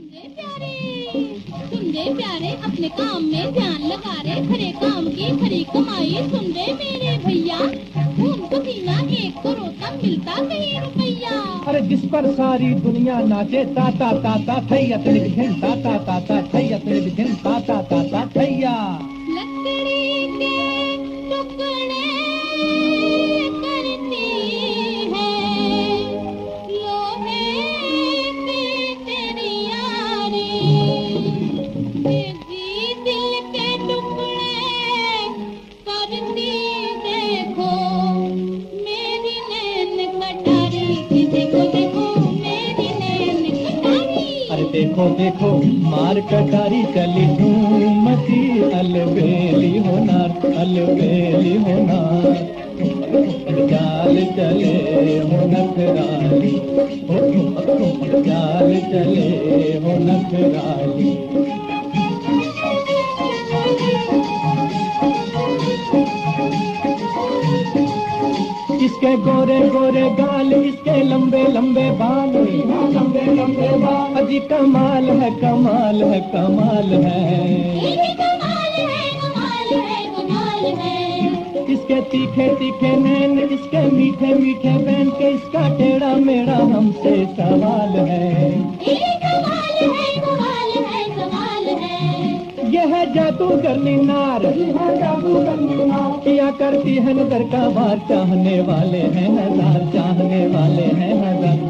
प्यारे प्यारे अपने काम में ध्यान लगा रे खरे काम की खरी कमाई सुन रे मेरे भैया। एक करो तब मिलता कहीं अरे जिस पर सारी दुनिया नाचे, ताता ताता थैया तेरे बिघन ताता ताता। कटारी देखो देखो, मार कटारी चली झूमती अलबेली होनार अलबेली होनार। चाल चले हो नखराली चाल चले हो नखराली। इसके गोरे गोरे गाल, इसके लंबे लंबे बाल। अजी कमाल है कमाल है कमाल है। इसके तीखे तीखे नैन, इसके मीठे मीठे बैन के इसका टेढ़ा मेरा हमसे सवाल है। यह है जादूगर नीनार किया करती है नज़र का बार चाहने वाले हैं, हज़ार, चाहने वाले हैं, हज़ार।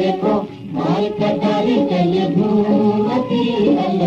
देखो माल कटारी चल घूमती हल